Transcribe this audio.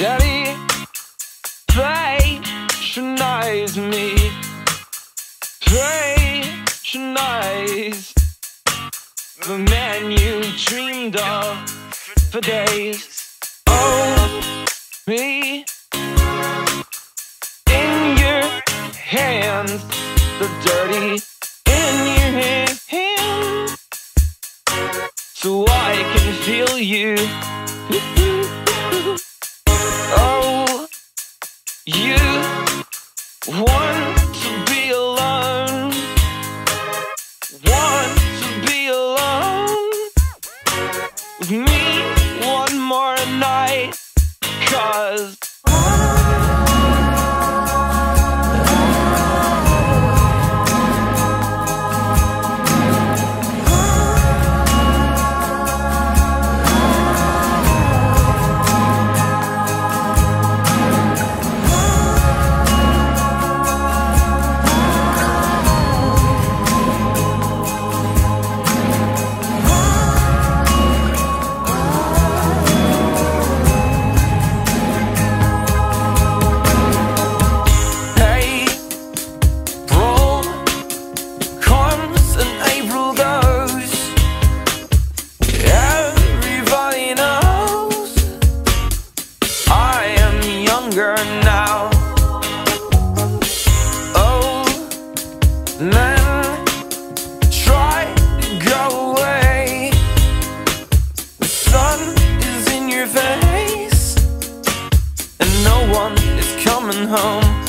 Daddy patronize me, patronize the man you dreamed of for days. Oh, me in your hands, the dirty in your hands, so I can feel you. Me one more night, cause. Home.